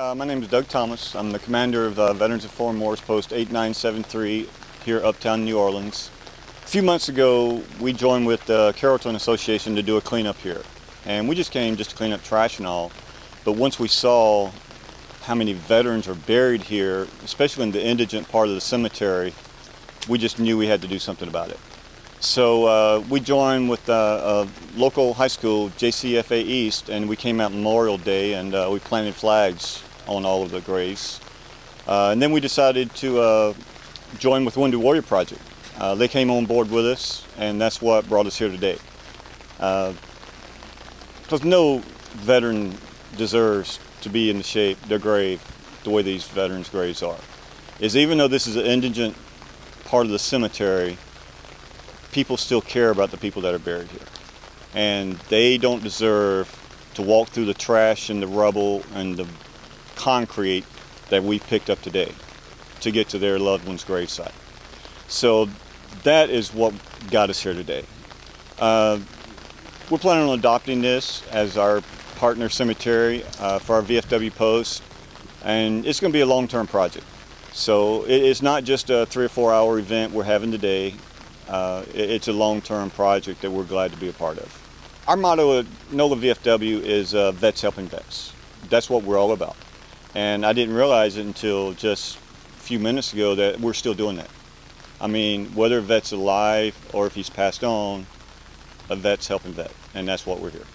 Uh, my name is Doug Thomas. I'm the commander of uh, Veterans of Foreign Wars Post 8973 here uptown New Orleans. A few months ago, we joined with the Carrollton Association to do a cleanup here. And we just came just to clean up trash and all. But once we saw how many veterans are buried here, especially in the indigent part of the cemetery, we just knew we had to do something about it. So uh, we joined with uh, a local high school, JCFA East, and we came out Memorial Day and uh, we planted flags on all of the graves. Uh, and then we decided to uh, join with Wounded Warrior Project. Uh, they came on board with us and that's what brought us here today. Because no veteran deserves to be in the shape, their grave, the way these veterans' graves are. Is even though this is an indigent part of the cemetery, people still care about the people that are buried here. And they don't deserve to walk through the trash and the rubble and the concrete that we picked up today to get to their loved one's gravesite. So that is what got us here today. Uh, we're planning on adopting this as our partner cemetery uh, for our VFW post, and it's going to be a long-term project. So it's not just a three or four hour event we're having today uh, it's a long-term project that we're glad to be a part of. Our motto at NOLA VFW is uh, Vets Helping Vets. That's what we're all about. And I didn't realize it until just a few minutes ago that we're still doing that. I mean, whether a vet's alive or if he's passed on, a vet's helping vet, and that's what we're here.